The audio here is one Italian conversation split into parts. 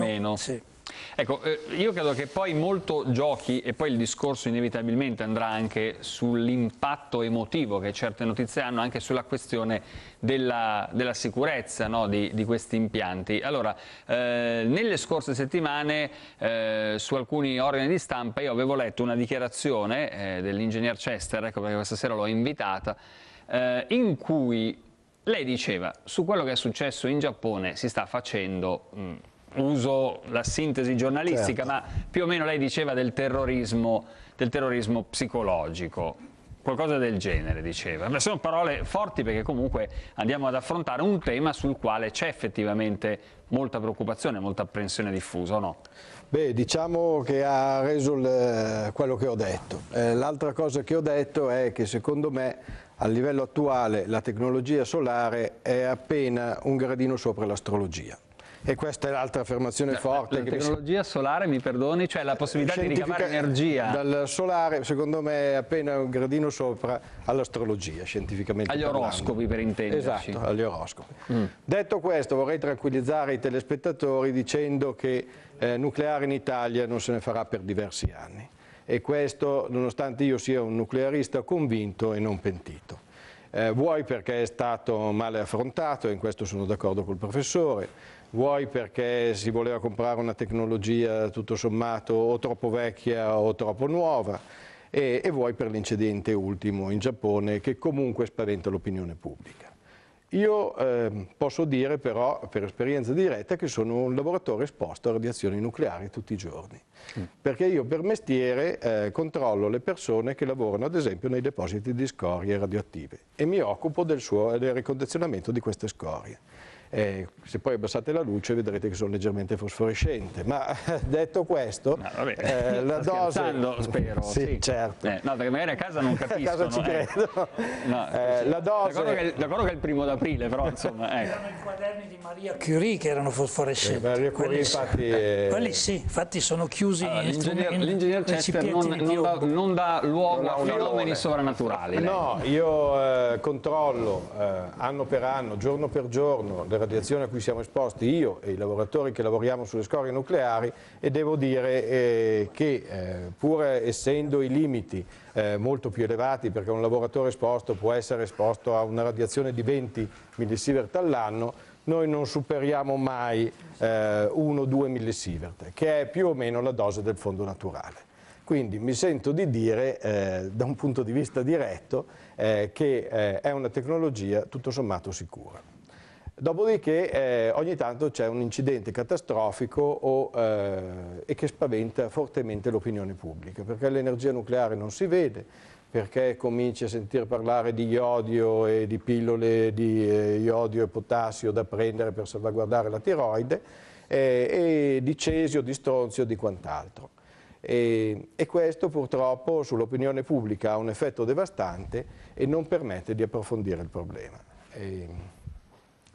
Meno. Sì. Ecco, eh, io credo che poi molto giochi e poi il discorso inevitabilmente andrà anche sull'impatto emotivo che certe notizie hanno anche sulla questione della, della sicurezza no, di, di, questi impianti. Allora, eh, nelle scorse settimane eh, su alcuni organi di stampa io avevo letto una dichiarazione eh, dell'ingegner Chester, ecco perché questa sera l'ho invitata, eh, in cui lei diceva su quello che è successo in Giappone si sta facendo... Mh, uso la sintesi giornalistica, certo. ma più o meno lei diceva del terrorismo, del terrorismo psicologico, qualcosa del genere diceva. Beh, sono parole forti perché comunque andiamo ad affrontare un tema sul quale c'è effettivamente molta preoccupazione, molta apprensione diffusa, no? Beh, diciamo che ha reso il, quello che ho detto. Eh, L'altra cosa che ho detto è che secondo me a livello attuale la tecnologia solare è appena un gradino sopra l'astrologia e questa è l'altra affermazione la, forte. La, la tecnologia mi... solare, mi perdoni, cioè la possibilità di ricavare energia. Dal solare, secondo me, è appena un gradino sopra all'astrologia, scientificamente Agli parlando. oroscopi, per intenderci. Esatto, agli oroscopi. Mm. Detto questo, vorrei tranquillizzare i telespettatori dicendo che eh, nucleare in Italia non se ne farà per diversi anni. E questo, nonostante io sia un nuclearista convinto e non pentito. Eh, vuoi perché è stato male affrontato, e in questo sono d'accordo col professore, vuoi perché si voleva comprare una tecnologia tutto sommato o troppo vecchia o troppo nuova e, e vuoi per l'incidente ultimo in Giappone che comunque spaventa l'opinione pubblica. Io eh, posso dire però, per esperienza diretta, che sono un lavoratore esposto a radiazioni nucleari tutti i giorni, mm. perché io per mestiere eh, controllo le persone che lavorano ad esempio nei depositi di scorie radioattive e mi occupo del, suo, del ricondizionamento di queste scorie. Eh, se poi abbassate la luce vedrete che sono leggermente fosforescente. Ma detto questo, no, vabbè, eh, la dose... spero. Sì, sì. certo. Eh, no, perché magari a casa non capiscono. a casa ci eh. credo. No, eh, la dose... D'accordo che, d'accordo che, è il primo d'aprile, però insomma... Ecco. Erano i quaderni di Maria Curie che erano fosforescenti. Maria Curie quelli, infatti... Quelli sì, infatti sono chiusi allora, in L'ingegner Chester non, non, dà, non, dà, luogo a fenomeni sovrannaturali. No, io eh, controllo eh, anno per anno, giorno per giorno, le radiazioni a cui siamo esposti io e i lavoratori che lavoriamo sulle scorie nucleari e devo dire eh, che eh, pur essendo i limiti eh, molto più elevati perché un lavoratore esposto può essere esposto a una radiazione di 20 millisievert all'anno, noi non superiamo mai 1-2 eh, millisievert, che è più o meno la dose del fondo naturale. Quindi mi sento di dire, eh, da un punto di vista diretto, eh, che eh, è una tecnologia tutto sommato sicura. Dopodiché eh, ogni tanto c'è un incidente catastrofico o, eh, e che spaventa fortemente l'opinione pubblica, perché l'energia nucleare non si vede, perché cominci a sentire parlare di iodio e di pillole di eh, iodio e potassio da prendere per salvaguardare la tiroide, eh, e di cesio, di stronzio e di quant'altro. E, e, questo purtroppo sull'opinione pubblica ha un effetto devastante e non permette di approfondire il problema. E,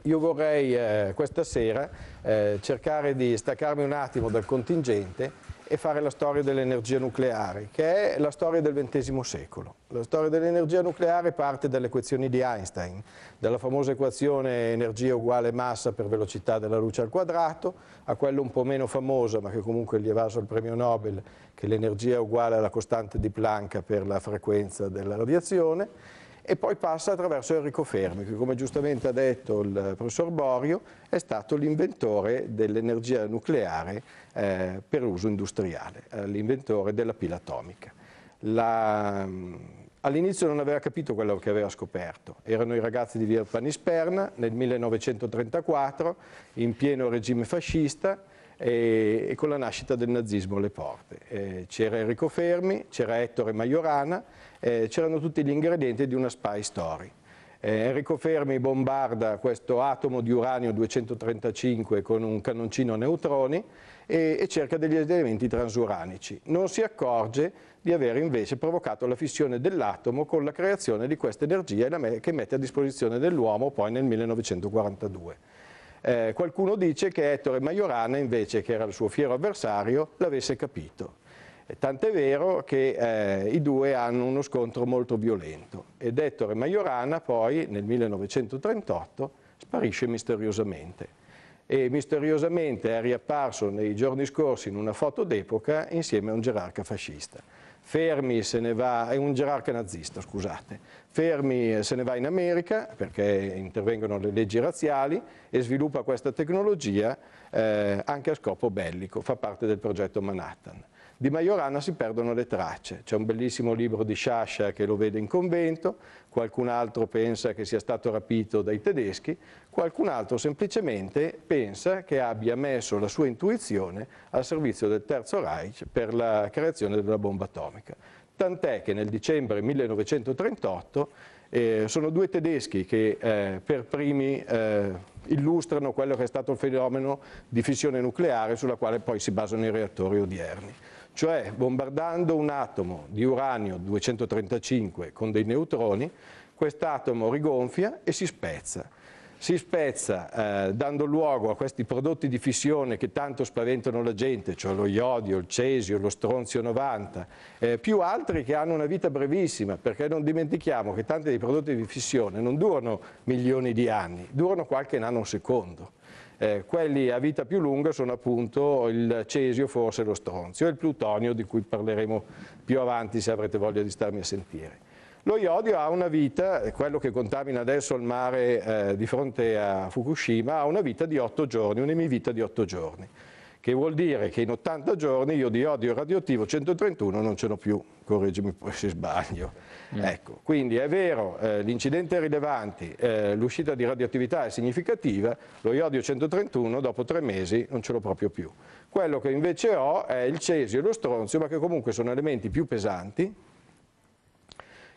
io vorrei eh, questa sera eh, cercare di staccarmi un attimo dal contingente e fare la storia dell'energia nucleare, che è la storia del XX secolo. La storia dell'energia nucleare parte dalle equazioni di Einstein, dalla famosa equazione energia uguale massa per velocità della luce al quadrato, a quella un po' meno famosa, ma che comunque gli è evaso il premio Nobel, che l'energia è uguale alla costante di Planck per la frequenza della radiazione, e poi passa attraverso Enrico Fermi, che come giustamente ha detto il professor Borio è stato l'inventore dell'energia nucleare eh, per uso industriale, eh, l'inventore della pila atomica. All'inizio non aveva capito quello che aveva scoperto, erano i ragazzi di Via Panisperna nel 1934 in pieno regime fascista e, e con la nascita del nazismo alle porte. Eh, c'era Enrico Fermi, c'era Ettore Majorana, eh, c'erano tutti gli ingredienti di una spy story. Eh, Enrico Fermi bombarda questo atomo di uranio 235 con un cannoncino a neutroni e, e, cerca degli elementi transuranici. Non si accorge di aver invece provocato la fissione dell'atomo con la creazione di questa energia che mette a disposizione dell'uomo poi nel 1942. Eh, qualcuno dice che Ettore Majorana invece, che era il suo fiero avversario, l'avesse capito. Tant'è vero che eh, i due hanno uno scontro molto violento ed Ettore Majorana poi nel 1938 sparisce misteriosamente. e misteriosamente è riapparso nei giorni scorsi in una foto d'epoca insieme a un gerarca fascista. Fermi se ne va, è un gerarca nazista, scusate. Fermi se ne va in America perché intervengono le leggi razziali e sviluppa questa tecnologia eh, anche a scopo bellico, fa parte del progetto Manhattan. Di Majorana si perdono le tracce, c'è un bellissimo libro di Sciascia che lo vede in convento, qualcun altro pensa che sia stato rapito dai tedeschi, qualcun altro semplicemente pensa che abbia messo la sua intuizione al servizio del Terzo Reich per la creazione della bomba atomica. Tant'è che nel dicembre 1938 eh, sono due tedeschi che eh, per primi eh, illustrano quello che è stato il fenomeno di fissione nucleare sulla quale poi si basano i reattori odierni cioè bombardando un atomo di uranio 235 con dei neutroni, quest'atomo rigonfia e si spezza. Si spezza eh, dando luogo a questi prodotti di fissione che tanto spaventano la gente, cioè lo iodio, il cesio, lo stronzio 90, eh, più altri che hanno una vita brevissima, perché non dimentichiamo che tanti dei prodotti di fissione non durano milioni di anni, durano qualche nanosecondo. Eh, quelli a vita più lunga sono appunto il cesio, forse lo stronzio, e il plutonio di cui parleremo più avanti se avrete voglia di starmi a sentire. Lo iodio ha una vita, quello che contamina adesso il mare eh, di fronte a Fukushima, ha una vita di 8 giorni, un'emivita di 8 giorni che vuol dire che in 80 giorni io di odio radioattivo 131 non ce l'ho più, correggimi poi se sbaglio. Mm. Ecco, quindi è vero, eh, l'incidente è rilevante, eh, l'uscita di radioattività è significativa, lo iodio 131 dopo tre mesi non ce l'ho proprio più. Quello che invece ho è il cesio e lo stronzio, ma che comunque sono elementi più pesanti,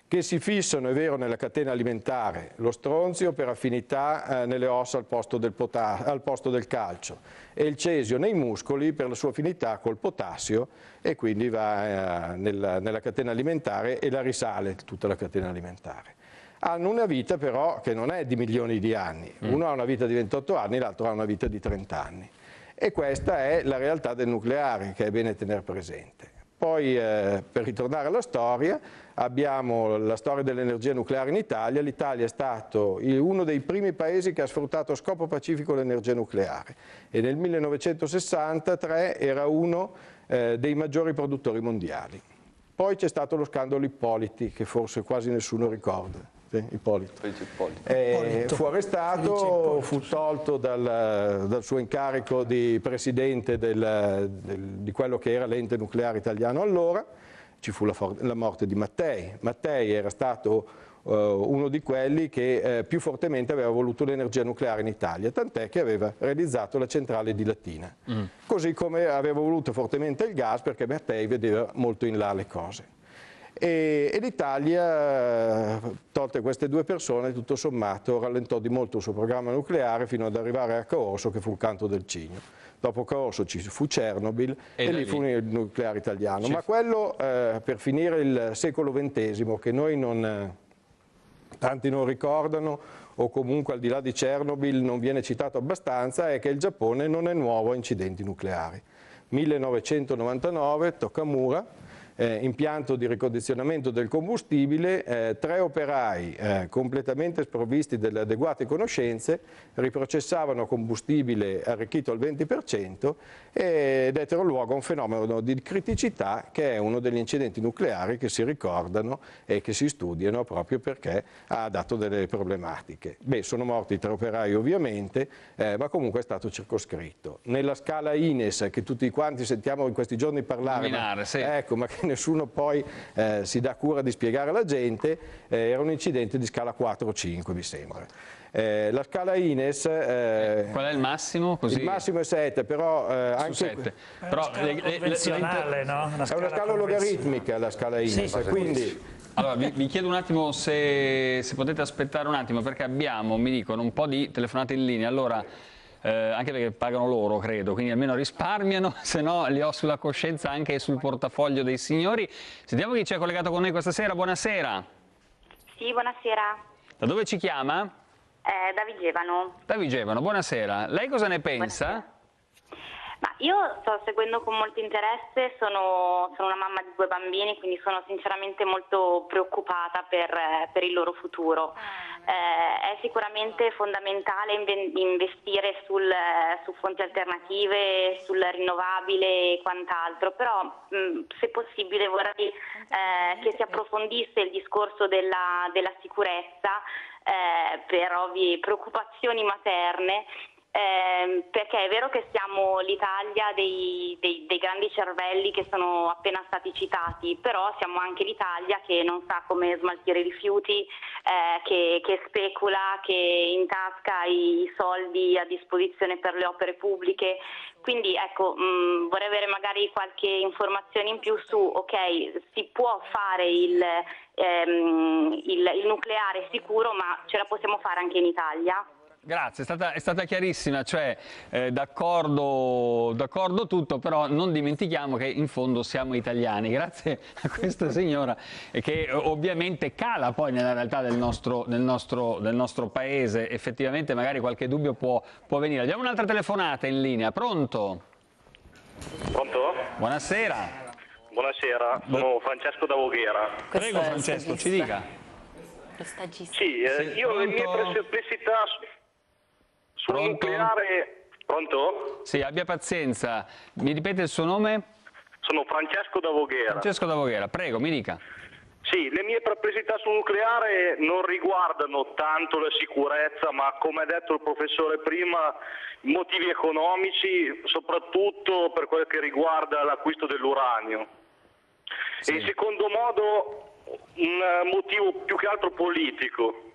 che si fissano, è vero, nella catena alimentare, lo stronzio per affinità eh, nelle ossa al posto, al posto, del calcio e il cesio nei muscoli per la sua affinità col potassio e quindi va eh, nella, nella catena alimentare e la risale tutta la catena alimentare hanno una vita però che non è di milioni di anni, mm. uno ha una vita di 28 anni, l'altro ha una vita di 30 anni e questa è la realtà del nucleare che è bene tenere presente. Poi eh, per ritornare alla storia, abbiamo la storia dell'energia nucleare in Italia, l'Italia è stato uno dei primi paesi che ha sfruttato a scopo pacifico l'energia nucleare e nel 1963 era uno eh, dei maggiori produttori mondiali. Poi c'è stato lo scandalo Ippoliti che forse quasi nessuno ricorda. Ippolito. Eh, fu arrestato, fu tolto dal, dal, suo incarico di presidente del, del, di quello che era l'ente nucleare italiano allora, ci fu la, la morte di Mattei. Mattei era stato uh, uno di quelli che uh, più fortemente aveva voluto l'energia nucleare in Italia, tant'è che aveva realizzato la centrale di Latina. Mm. Così come aveva voluto fortemente il gas perché Mattei vedeva molto in là le cose. E, e l'Italia, tolte queste due persone, tutto sommato rallentò di molto il suo programma nucleare fino ad arrivare a Caorso che fu il canto del cigno dopo Caorso ci fu Chernobyl e, e lì fu il nucleare italiano. Ma quello eh, per finire il secolo XX che noi non, tanti non ricordano o comunque al di là di Chernobyl non viene citato abbastanza è che il Giappone non è nuovo a incidenti nucleari. 1999 Tokamura eh, impianto di ricondizionamento del combustibile, eh, tre operai eh, completamente sprovvisti delle adeguate conoscenze riprocessavano combustibile arricchito al 20% e dettero luogo a un fenomeno di criticità che è uno degli incidenti nucleari che si ricordano e che si studiano proprio perché ha dato delle problematiche. Beh, sono morti tre operai ovviamente, eh, ma comunque è stato circoscritto. Nella scala Ines che tutti quanti sentiamo in questi giorni parlare, Nominare, ma, sì. ecco, ma che nessuno poi eh, si dà cura di spiegare alla gente, eh, era un incidente di scala 4 o 5 mi sembra. Eh, la scala Ines... Eh, Qual è il massimo? Così... Il massimo è 7, però... Eh, anche... 7. È però, una scala convenzionale, no? Una è una scala logaritmica la scala Ines, sì, quindi... Allora, vi, vi, chiedo un attimo se, se, potete aspettare un attimo, perché abbiamo, mi dicono, un po' di telefonate in linea. Allora, eh, anche perché pagano loro, credo, quindi almeno risparmiano, se no li ho sulla coscienza anche sul portafoglio dei signori. Sentiamo chi ci è collegato con noi questa sera. Buonasera. Sì, buonasera. Da dove ci chiama? Eh, da Vigevano. Da Vigevano, buonasera. Lei cosa ne pensa? Buonasera. Io sto seguendo con molto interesse, sono, sono, una mamma di due bambini, quindi sono sinceramente molto preoccupata per, per il loro futuro. eh, è sicuramente fondamentale investire sul, su fonti alternative, sul rinnovabile e quant'altro, però mh, se possibile vorrei eh, che si approfondisse il discorso della, della sicurezza eh, per ovvie preoccupazioni materne eh, perché è vero che siamo l'Italia dei, dei, dei, grandi cervelli che sono appena stati citati, però siamo anche l'Italia che non sa come smaltire i rifiuti, eh, che, che, specula, che intasca i soldi a disposizione per le opere pubbliche. Quindi ecco, mh, vorrei avere magari qualche informazione in più su, ok, si può fare il, ehm, il, il nucleare sicuro, ma ce la possiamo fare anche in Italia? Grazie, è stata, è stata chiarissima, cioè eh, d'accordo tutto, però non dimentichiamo che in fondo siamo italiani, grazie a questa signora che ovviamente cala poi nella realtà del nostro, del nostro, del nostro paese, effettivamente magari qualche dubbio può, può venire. Abbiamo un'altra telefonata in linea, pronto? Pronto? Buonasera. Buonasera, sono Francesco da Voghera. Prego Francesco, ci dica. Sì, eh, io le mie perplessità sul Pronto? nucleare... Pronto? Sì, abbia pazienza. Mi ripete il suo nome? Sono Francesco da Voghera. Francesco da Voghera, prego, mi dica. Sì, le mie perplessità sul nucleare non riguardano tanto la sicurezza, ma come ha detto il professore prima, motivi economici, soprattutto per quel che riguarda l'acquisto dell'uranio. Sì. E in secondo modo un motivo più che altro politico.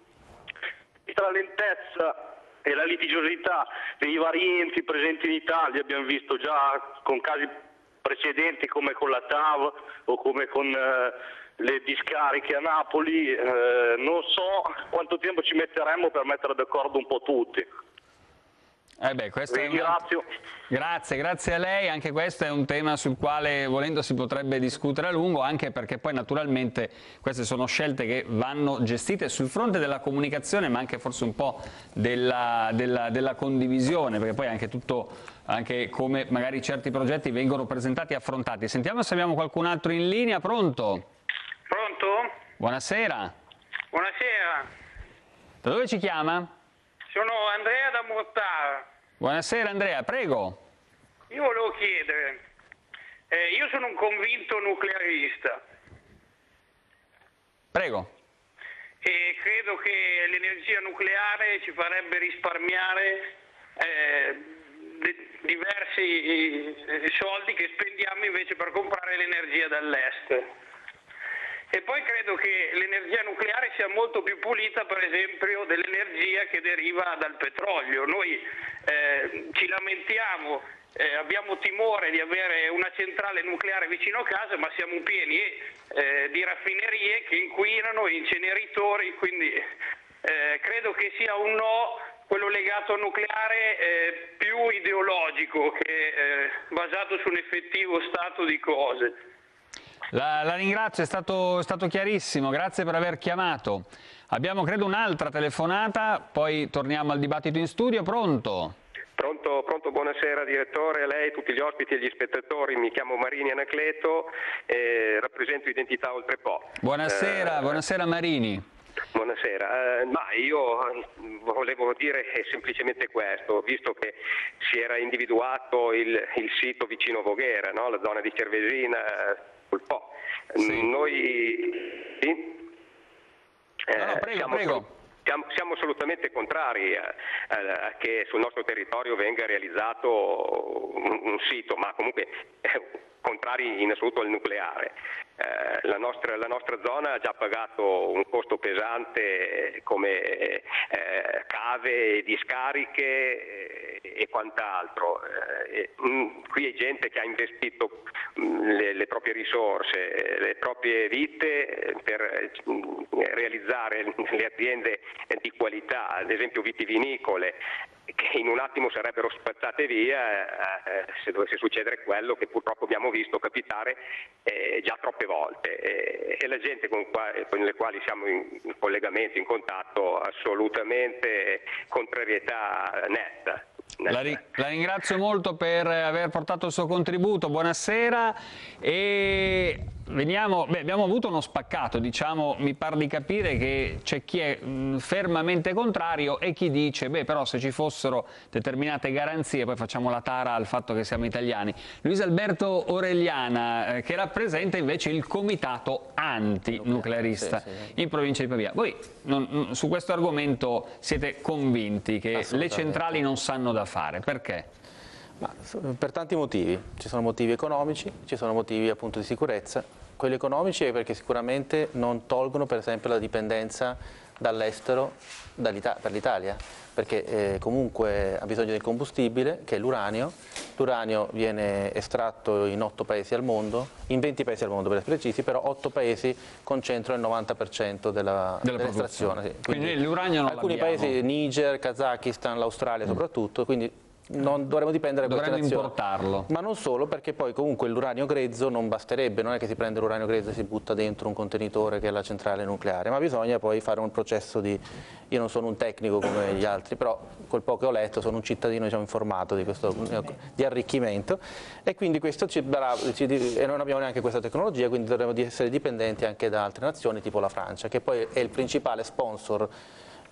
La lentezza e la litigiosità dei vari enti presenti in Italia, abbiamo visto già con casi precedenti come con la TAV o come con eh, le discariche a Napoli, eh, non so quanto tempo ci metteremo per mettere d'accordo un po' tutti. Eh beh, ringrazio. Una... Grazie, grazie a lei. Anche questo è un tema sul quale volendo si potrebbe discutere a lungo, anche perché poi naturalmente queste sono scelte che vanno gestite sul fronte della comunicazione, ma anche forse un po' della, della, della condivisione, perché poi anche tutto, anche come magari certi progetti vengono presentati e affrontati. Sentiamo se abbiamo qualcun altro in linea. Pronto? Pronto? Buonasera. Buonasera. Da dove ci chiama? Sono Andrea da Mortara. Buonasera Andrea, prego. Io volevo chiedere, eh, io sono un convinto nuclearista. Prego. E credo che l'energia nucleare ci farebbe risparmiare eh, diversi eh, soldi che spendiamo invece per comprare l'energia dall'est. E poi credo che l'energia nucleare sia molto più pulita, per esempio, dell'energia che deriva dal petrolio. Noi eh, ci lamentiamo, eh, abbiamo timore di avere una centrale nucleare vicino a casa, ma siamo pieni eh, di raffinerie che inquinano, inceneritori, quindi eh, credo che sia un no quello legato al nucleare eh, più ideologico che eh, basato su un effettivo stato di cose. La, la ringrazio, è stato, è stato, chiarissimo, grazie per aver chiamato. Abbiamo credo un'altra telefonata, poi torniamo al dibattito in studio. Pronto? Pronto, pronto, buonasera direttore, a lei, tutti gli ospiti e gli spettatori, mi chiamo Marini Anacleto e rappresento Identità Oltrepo. Buonasera, eh, buonasera Marini. Buonasera, eh, ma io eh, volevo dire semplicemente questo, visto che si era individuato il, il sito vicino Voghera, no? la zona di Cervesina, un po'. Sì. Noi sì? Eh, no, no, prego, siamo, prego. Siamo, siamo, assolutamente contrari a, a, a, che sul nostro territorio venga realizzato un, un sito, ma comunque eh, contrari in assoluto al nucleare. Eh, la, nostra, la, nostra, zona ha già pagato un costo pesante come eh, cave, discariche eh, e quant'altro. Eh, mm, qui è gente che ha investito mm, le, le, proprie risorse, le proprie vite per mm, realizzare le aziende di qualità, ad esempio vitivinicole, che in un attimo sarebbero spazzate via eh, se dovesse succedere quello che purtroppo abbiamo visto capitare eh, già troppe volte. E, e la gente con, qua, con, le quali siamo in, in collegamento, in contatto, assolutamente contrarietà netta. La, ri la, ringrazio molto per aver portato il suo contributo, buonasera e veniamo, beh, abbiamo avuto uno spaccato, diciamo, mi pare di capire che c'è chi è mh, fermamente contrario e chi dice, beh però se ci fossero determinate garanzie, poi facciamo la tara al fatto che siamo italiani. Luis Alberto Orelliana, eh, che rappresenta invece il comitato antinuclearista sì, sì. in provincia di Pavia. Voi non, su questo argomento siete convinti che le centrali non sanno da fare, perché? Ma, per tanti motivi, ci sono motivi economici, ci sono motivi appunto di sicurezza. Quelli economici è perché sicuramente non tolgono per esempio la dipendenza dall'estero per l'Italia, perché eh, comunque ha bisogno del combustibile che è l'uranio, l'uranio viene estratto in 8 paesi al mondo, in 20 paesi al mondo per essere precisi, però 8 paesi concentrano il 90% della, dell'estrazione. Sì. Quindi, quindi l'uranio non Alcuni paesi, Niger, Kazakistan, l'Australia mm. soprattutto, quindi non dovremmo dipendere da Dovremmo importarlo. Ma non solo, perché poi comunque l'uranio grezzo non basterebbe, non è che si prende l'uranio grezzo e si butta dentro un contenitore che è la centrale nucleare, ma bisogna poi fare un processo di... Io non sono un tecnico come gli altri, però col poco che ho letto sono un cittadino diciamo, informato di questo di arricchimento. E quindi questo ci darà, ci, e non abbiamo neanche questa tecnologia, quindi dovremmo essere dipendenti anche da altre nazioni tipo la Francia, che poi è il principale sponsor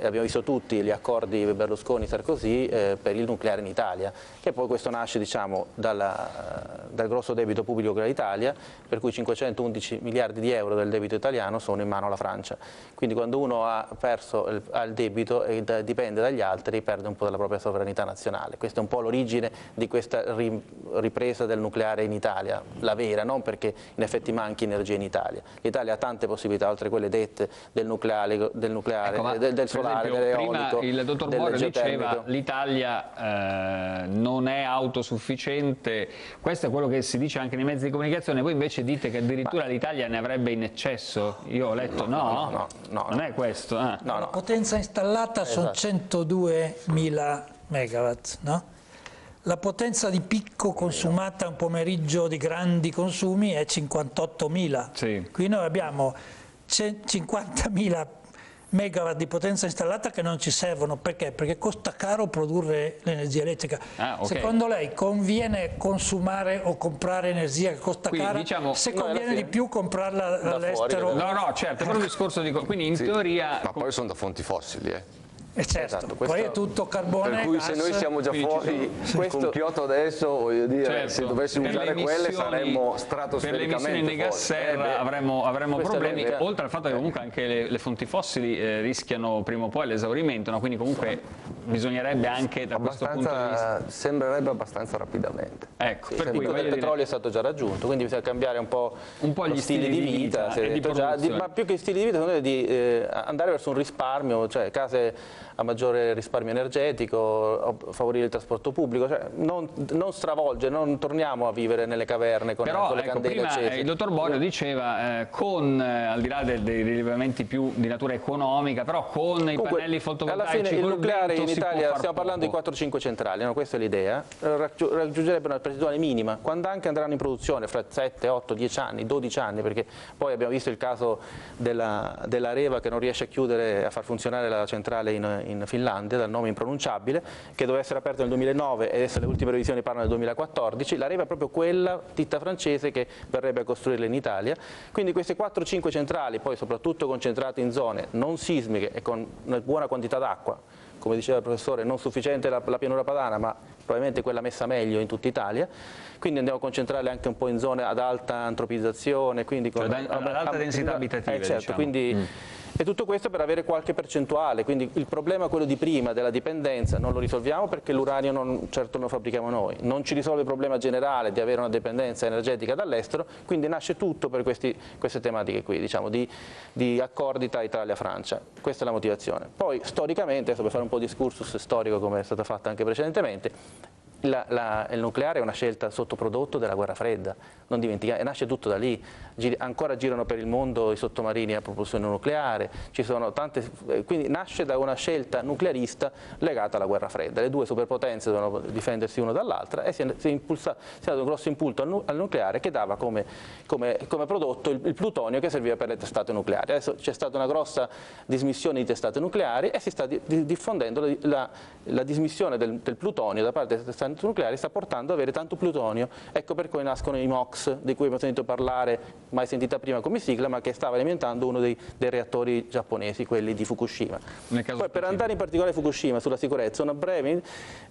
abbiamo visto tutti gli accordi Berlusconi-Sarkozy eh, per il nucleare in Italia, che poi questo nasce diciamo, dalla, dal grosso debito pubblico che ha l'Italia, per cui 511 miliardi di euro del debito italiano sono in mano alla Francia. Quindi quando uno ha perso il, ha il debito e da, dipende dagli altri, perde un po' della propria sovranità nazionale. Questa è un po' l'origine di questa ri, ripresa del nucleare in Italia, la vera, non perché in effetti manchi energia in Italia. L'Italia ha tante possibilità, oltre a quelle dette del nucleare, del, nucleare, ecco, del, del solare solare, prima il dottor Borro diceva l'Italia eh, non è autosufficiente, questo è quello che si dice anche nei mezzi di comunicazione, voi invece dite che addirittura l'Italia ne avrebbe in eccesso, io ho letto no, no, no, no non è questo. Eh. La potenza installata esatto. sono 102.000 megawatt, no? La potenza di picco consumata un pomeriggio di grandi consumi è 58.000. Sì. Qui noi abbiamo 50.000 megawatt di potenza installata che non ci servono perché? Perché costa caro produrre l'energia elettrica. Ah, okay. Secondo lei conviene consumare o comprare energia che costa Qui, cara? Diciamo, se conviene di più comprarla all'estero? No, no, certo, però il discorso di... Quindi in sì, teoria... Ma poi sono da fonti fossili, eh. Eh certo, esatto, questo, poi è tutto carbone. Per cui gas. se noi siamo già fuori questo, con Kyoto adesso, voglio dire, certo, se dovessimo usare quelle saremmo stratosfericamente Per le emissioni nei gas serra eh avremo, avremo problemi, oltre al fatto che comunque anche le, le fonti fossili eh, rischiano prima o poi l'esaurimento, no? quindi comunque bisognerebbe anche da questo punto di vista... Sembrerebbe abbastanza rapidamente. Ecco, sì, per cui il dire... petrolio è stato già raggiunto, quindi bisogna cambiare un po', un po gli stili, stili di vita, vita di già, di, ma più che stili di vita, di eh, andare verso un risparmio, cioè case a maggiore risparmio energetico, favorire il trasporto pubblico, cioè non, non, stravolgere, non torniamo a vivere nelle caverne con, Però, con le ecco, candele accese. il dottor Borio diceva, eh, con, eh, al di là dei, dei rilevamenti più di natura economica, però con Comunque, i pannelli fotovoltaici, alla fine il nucleare in Italia, stiamo parlando poco. di 4-5 centrali, no? questa è l'idea, raggiungerebbe una percentuale minima, quando anche andranno in produzione fra 7, 8, 10 anni, 12 anni, perché poi abbiamo visto il caso della, della Reva che non riesce a chiudere, a far funzionare la centrale in, in Finlandia, dal nome impronunciabile, che doveva essere aperto nel 2009 e adesso le ultime revisioni parlano del 2014, la Reva è proprio quella ditta francese che verrebbe a costruirla in Italia, quindi queste 4-5 centrali, poi soprattutto concentrate in zone non sismiche e con una buona quantità d'acqua, come diceva il professore, non sufficiente la, la pianura padana, ma probabilmente quella messa meglio in tutta Italia, quindi andiamo a concentrarle anche un po' in zone ad alta antropizzazione, quindi con, cioè, ad alta densità abitativa. Eh, certo, diciamo. quindi, mm e tutto questo per avere qualche percentuale, quindi il problema quello di prima della dipendenza non lo risolviamo perché l'uranio non, certo lo fabbrichiamo noi, non ci risolve il problema generale di avere una dipendenza energetica dall'estero, quindi nasce tutto per questi, queste tematiche qui, diciamo, di, di, accordi tra Italia e Francia, questa è la motivazione. Poi storicamente, adesso per fare un po' di discursus storico come è stato fatto anche precedentemente, la, la, il nucleare è una scelta sottoprodotto della guerra fredda, non dimenticate, nasce tutto da lì, Giri, ancora girano per il mondo i sottomarini a propulsione nucleare, tante, quindi nasce da una scelta nuclearista legata alla guerra fredda, le due superpotenze dovevano difendersi una dall'altra e si è, si è, impulsa, si è dato un grosso impulso al, al nucleare che dava come, come, come prodotto il, il, plutonio che serviva per le testate nucleari. Adesso c'è stata una grossa dismissione di testate nucleari e si sta di, di, diffondendo la, la, la dismissione del, del plutonio da parte delle testate impianto nucleare sta portando ad avere tanto plutonio. Ecco per cui nascono i MOX, di cui abbiamo sentito parlare, mai sentita prima come sigla, ma che stava alimentando uno dei, dei reattori giapponesi, quelli di Fukushima. Poi, per andare in particolare a Fukushima, sulla sicurezza, una breve...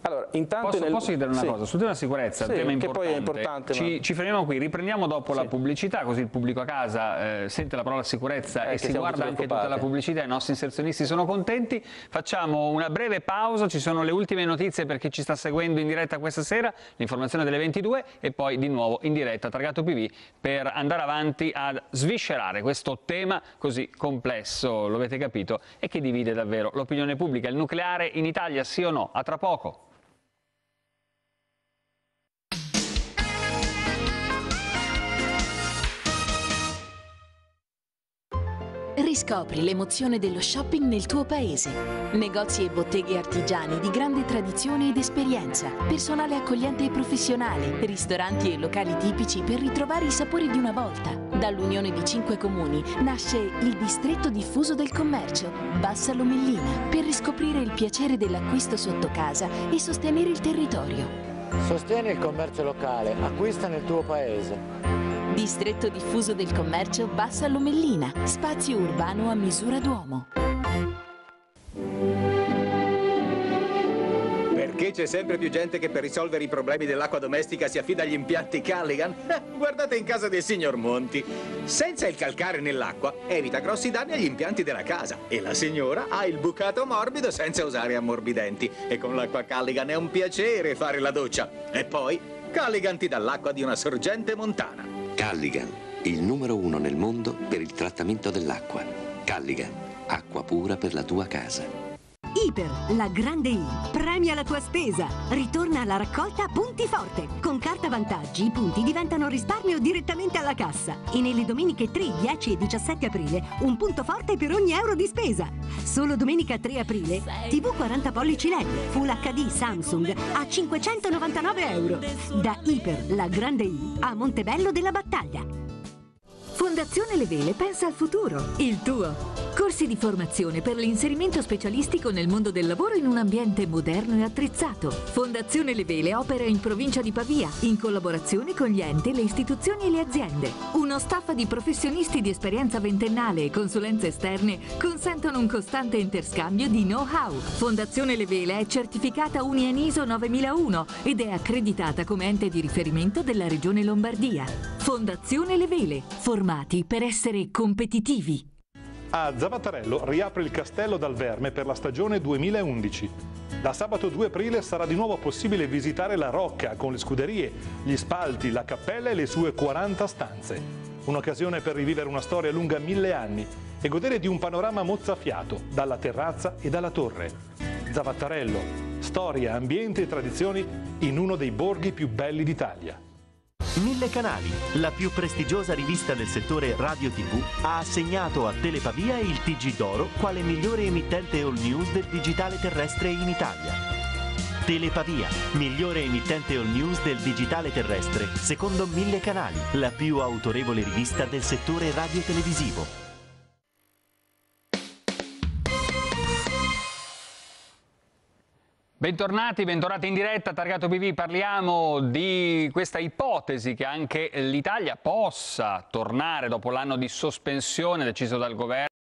Allora, intanto posso, nel... posso chiedere una sì. cosa? Sul tema sicurezza, sì, tema importante. Poi è importante ci, ma... ci, fermiamo qui, riprendiamo dopo sì. la pubblicità, così il pubblico a casa eh, sente la parola sicurezza eh, e si guarda anche tutta la pubblicità, i nostri inserzionisti sono contenti. Facciamo una breve pausa, ci sono le ultime notizie per chi ci sta seguendo in diretta questa sera, l'informazione delle 22 e poi di nuovo in diretta a Targato PV per andare avanti a sviscerare questo tema così complesso, lo avete capito, e che divide davvero l'opinione pubblica. Il nucleare in Italia sì o no? A tra poco. Riscopri l'emozione dello shopping nel tuo paese. Negozi e botteghe artigiani di grande tradizione ed esperienza, personale accogliente e professionale, ristoranti e locali tipici per ritrovare i sapori di una volta. Dall'unione di cinque comuni nasce il distretto diffuso del commercio, Bassa Lomellina, per riscoprire il piacere dell'acquisto sotto casa e sostenere il territorio. Sostieni il commercio locale, acquista nel tuo paese. Distretto diffuso del commercio Bassa Lomellina, spazio urbano a misura d'uomo. Perché c'è sempre più gente che per risolvere i problemi dell'acqua domestica si affida agli impianti Calligan? Guardate in casa del signor Monti. Senza il calcare nell'acqua evita grossi danni agli impianti della casa e la signora ha il bucato morbido senza usare ammorbidenti. E con l'acqua Calligan è un piacere fare la doccia. E poi Calligan ti dà l'acqua di una sorgente montana. Calligan, il numero uno nel mondo per il trattamento dell'acqua. Calligan, acqua pura per la tua casa. Iper, la grande I, premia la tua spesa. Ritorna alla raccolta punti forte. Con carta vantaggi i punti diventano risparmio direttamente alla cassa. E nelle domeniche 3, 10 e 17 aprile un punto forte per ogni euro di spesa. Solo domenica 3 aprile TV 40 pollici LED Full HD Samsung a 599 euro. Da Iper, la grande I, a Montebello della Battaglia. Fondazione Le Vele pensa al futuro, il tuo. Corsi di formazione per l'inserimento specialistico nel mondo del lavoro in un ambiente moderno e attrezzato. Fondazione Le Vele opera in provincia di Pavia, in collaborazione con gli enti, le istituzioni e le aziende. Uno staff di professionisti di esperienza ventennale e consulenze esterne consentono un costante interscambio di know-how. Fondazione Le Vele è certificata Unianiso 9001 ed è accreditata come ente di riferimento della Regione Lombardia. Fondazione Le Vele, formazione formati per essere competitivi. A Zavattarello riapre il Castello dal Verme per la stagione 2011. Da sabato 2 aprile sarà di nuovo possibile visitare la Rocca con le scuderie, gli spalti, la cappella e le sue 40 stanze. Un'occasione per rivivere una storia lunga mille anni e godere di un panorama mozzafiato dalla terrazza e dalla torre. Zavattarello, storia, ambiente e tradizioni in uno dei borghi più belli d'Italia. Mille Canali, la più prestigiosa rivista del settore radio TV, ha assegnato a Telepavia il TG d'Oro quale migliore emittente all news del digitale terrestre in Italia. Telepavia, migliore emittente all news del digitale terrestre, secondo Mille Canali, la più autorevole rivista del settore radio-televisivo. Bentornati, bentornati in diretta Targato PV, parliamo di questa ipotesi che anche l'Italia possa tornare dopo l'anno di sospensione deciso dal governo